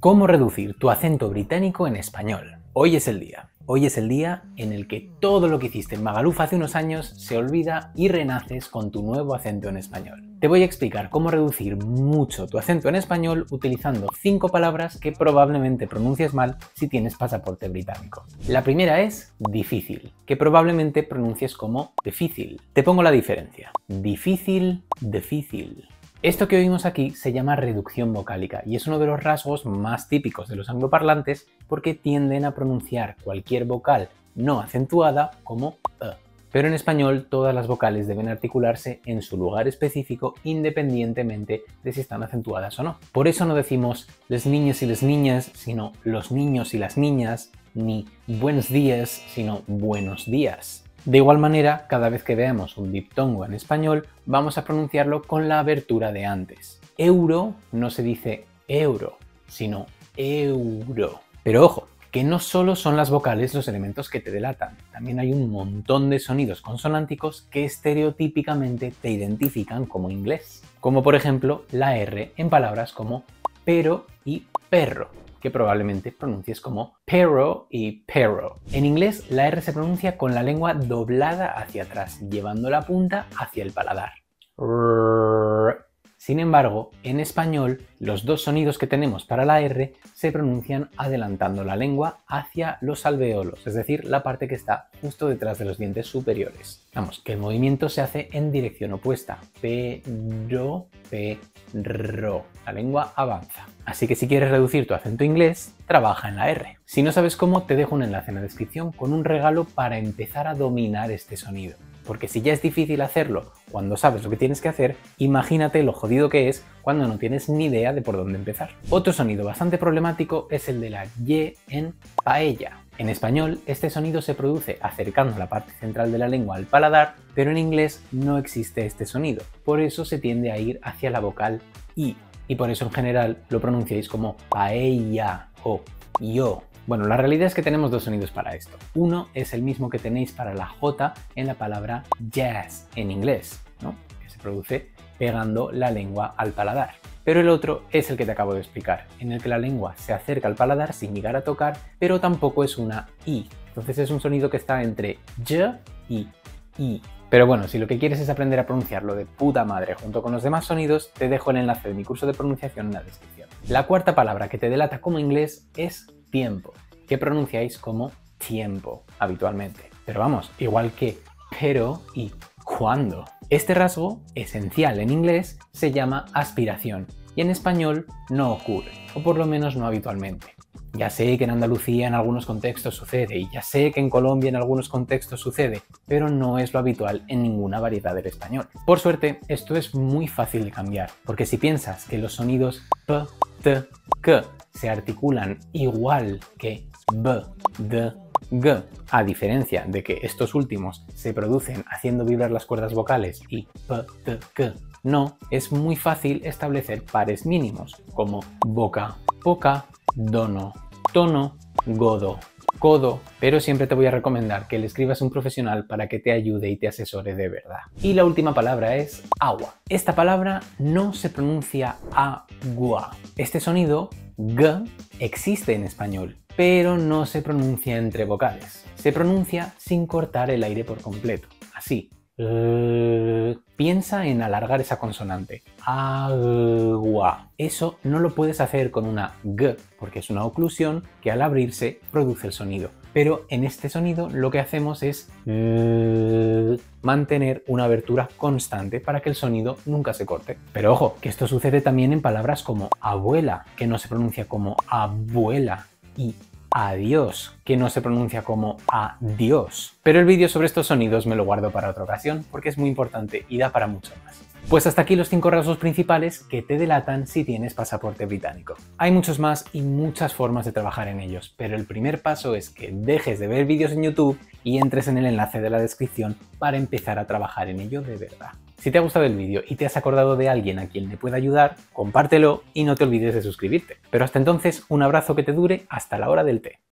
¿Cómo reducir tu acento británico en español? Hoy es el día. Hoy es el día en el que todo lo que hiciste en Magaluf hace unos años se olvida y renaces con tu nuevo acento en español. Te voy a explicar cómo reducir mucho tu acento en español utilizando cinco palabras que probablemente pronuncies mal si tienes pasaporte británico. La primera es difícil, que probablemente pronuncies como difícil. Te pongo la diferencia. Difícil, difícil. Esto que oímos aquí se llama reducción vocálica y es uno de los rasgos más típicos de los angloparlantes porque tienden a pronunciar cualquier vocal no acentuada como e. Pero en español todas las vocales deben articularse en su lugar específico independientemente de si están acentuadas o no. Por eso no decimos les niños y las niñas, sino los niños y las niñas, ni buenos días, sino buenos días. De igual manera, cada vez que veamos un diptongo en español, vamos a pronunciarlo con la abertura de antes. Euro no se dice euro, sino euro. Pero ojo, que no solo son las vocales los elementos que te delatan, también hay un montón de sonidos consonánticos que estereotípicamente te identifican como inglés, como por ejemplo la R en palabras como pero y perro que probablemente pronuncies como pero y pero. En inglés, la R se pronuncia con la lengua doblada hacia atrás, llevando la punta hacia el paladar. Sin embargo, en español, los dos sonidos que tenemos para la R se pronuncian adelantando la lengua hacia los alveolos, es decir, la parte que está justo detrás de los dientes superiores. Vamos, que el movimiento se hace en dirección opuesta. Pero, pero. La lengua avanza. Así que si quieres reducir tu acento inglés, trabaja en la R. Si no sabes cómo, te dejo un enlace en la descripción con un regalo para empezar a dominar este sonido. Porque si ya es difícil hacerlo cuando sabes lo que tienes que hacer, imagínate lo jodido que es cuando no tienes ni idea de por dónde empezar. Otro sonido bastante problemático es el de la Y en paella. En español, este sonido se produce acercando la parte central de la lengua al paladar, pero en inglés no existe este sonido. Por eso se tiende a ir hacia la vocal I. Y por eso en general lo pronunciáis como paella o yo. Bueno, la realidad es que tenemos dos sonidos para esto. Uno es el mismo que tenéis para la J en la palabra jazz en inglés, ¿no? que se produce pegando la lengua al paladar. Pero el otro es el que te acabo de explicar, en el que la lengua se acerca al paladar sin llegar a tocar, pero tampoco es una I. Entonces es un sonido que está entre Y y I. Pero bueno, si lo que quieres es aprender a pronunciarlo de puta madre junto con los demás sonidos, te dejo el enlace de mi curso de pronunciación en la descripción. La cuarta palabra que te delata como inglés es tiempo, que pronunciáis como tiempo habitualmente. Pero vamos, igual que pero y cuando. Este rasgo, esencial en inglés, se llama aspiración y en español no ocurre, o por lo menos no habitualmente. Ya sé que en Andalucía en algunos contextos sucede y ya sé que en Colombia en algunos contextos sucede, pero no es lo habitual en ninguna variedad del español. Por suerte, esto es muy fácil de cambiar, porque si piensas que los sonidos p, t, k se articulan igual que b, d, g, a diferencia de que estos últimos se producen haciendo vibrar las cuerdas vocales y p, t, k no, es muy fácil establecer pares mínimos, como boca, poca, dono, tono, godo, codo, pero siempre te voy a recomendar que le escribas a un profesional para que te ayude y te asesore de verdad. Y la última palabra es agua. Esta palabra no se pronuncia agua. Este sonido, g, existe en español, pero no se pronuncia entre vocales. Se pronuncia sin cortar el aire por completo, así. Piensa en alargar esa consonante. Agua. Eso no lo puedes hacer con una G, porque es una oclusión que al abrirse produce el sonido. Pero en este sonido lo que hacemos es mantener una abertura constante para que el sonido nunca se corte. Pero ojo, que esto sucede también en palabras como abuela, que no se pronuncia como abuela, y adiós, que no se pronuncia como adiós. Pero el vídeo sobre estos sonidos me lo guardo para otra ocasión porque es muy importante y da para mucho más. Pues hasta aquí los cinco rasgos principales que te delatan si tienes pasaporte británico. Hay muchos más y muchas formas de trabajar en ellos, pero el primer paso es que dejes de ver vídeos en YouTube y entres en el enlace de la descripción para empezar a trabajar en ello de verdad. Si te ha gustado el vídeo y te has acordado de alguien a quien le pueda ayudar, compártelo y no te olvides de suscribirte. Pero hasta entonces, un abrazo que te dure hasta la hora del té.